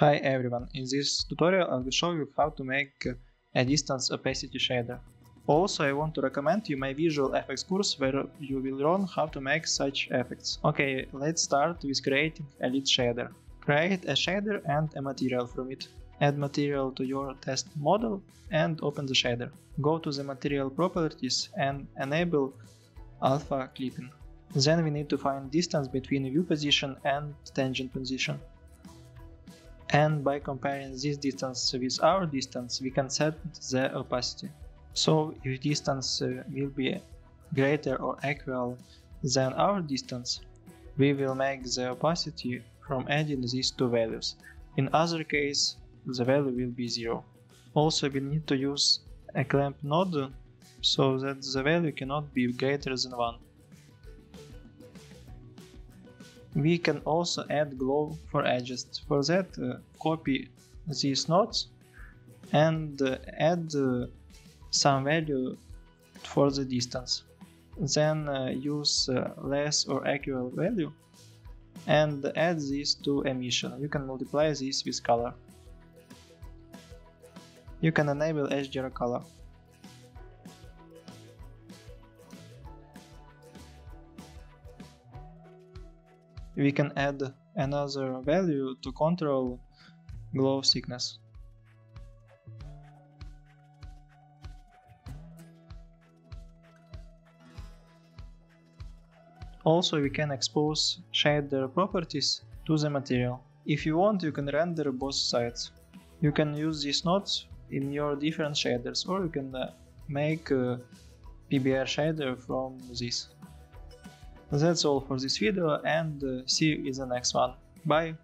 Hi everyone, in this tutorial I will show you how to make a distance opacity shader. Also I want to recommend you my Visual Effects course where you will learn how to make such effects. Okay, let's start with creating a Lit shader. Create a shader and a material from it. Add material to your test model and open the shader. Go to the material properties and enable alpha clipping. Then we need to find distance between view position and tangent position and by comparing this distance with our distance we can set the opacity. So if distance uh, will be greater or equal than our distance, we will make the opacity from adding these two values. In other case, the value will be 0. Also we need to use a clamp node so that the value cannot be greater than 1. We can also add glow for edges. For that, uh, copy these nodes and uh, add uh, some value for the distance. Then uh, use uh, less or equal value and add this to emission. You can multiply this with color. You can enable HDR color. We can add another value to control glow thickness. Also we can expose shader properties to the material. If you want you can render both sides. You can use these nodes in your different shaders or you can uh, make a PBR shader from this. That's all for this video and uh, see you in the next one. Bye!